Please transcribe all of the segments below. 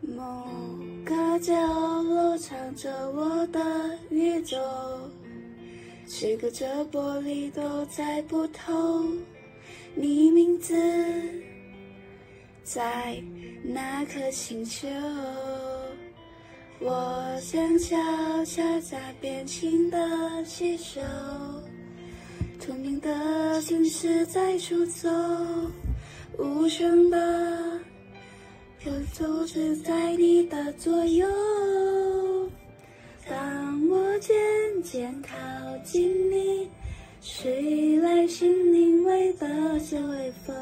某个角落藏着我的宇宙，每隔着玻璃都猜不透你名字在哪颗星球。我想悄悄在变轻的气手，透明的心事在出走，无声的。我走只在你的左右。当我渐渐靠近你，吹来心灵味的小微风，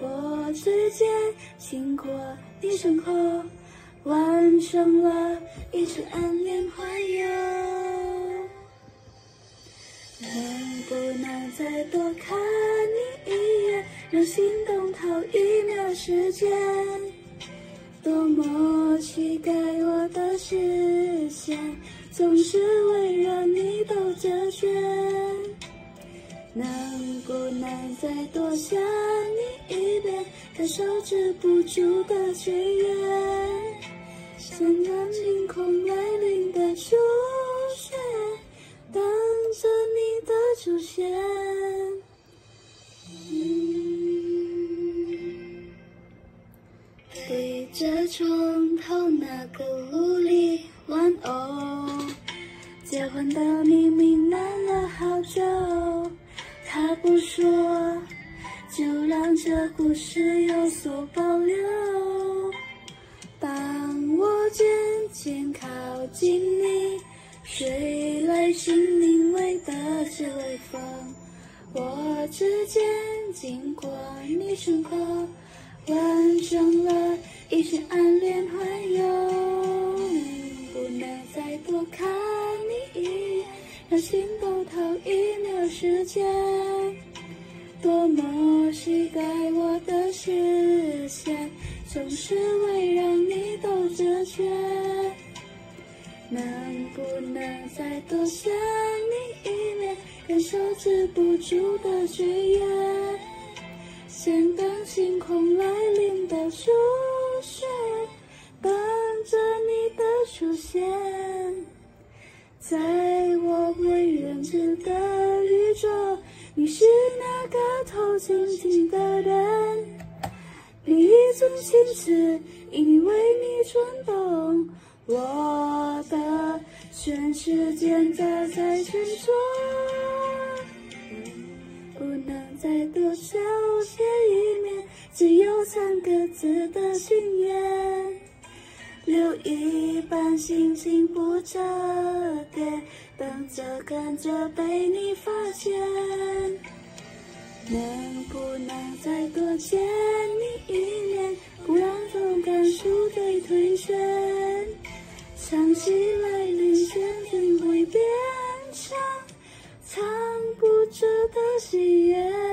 我直接经过你身后，完成了一场暗恋环游。能不能再多看你一眼，让心动偷一秒时间？多么期待我的视线，总是围绕你兜着圈。能不能再多想你一遍，感受止不住的雀跃，像那晴空来临的初雪，等着你的出现。对着床头那个狐狸玩偶，结婚的秘密瞒了好久。他不说，就让这故事有所保留。当我渐渐靠近你，吹来心灵味的这微风，我指尖经过你胸口。完成了一场暗恋环游，不能再多看你一眼，让心动透一秒时间。多么期待我的视线，总是围绕你兜着圈。能不能再多想你一面，感受止不住的雀跃？想当晴空来临的初雪，等着你的出现，在我未认知的宇宙，你是那个透进进的人，你一尊青瓷，因为你转动，我的全世界在在沉重。不能再多少写一，三个字的心愿，留一半心情不折叠，等着看着被你发现。能不能再多见你一面，不让总感触被推选，想起来你，瞬间会变成。藏不住的喜悦。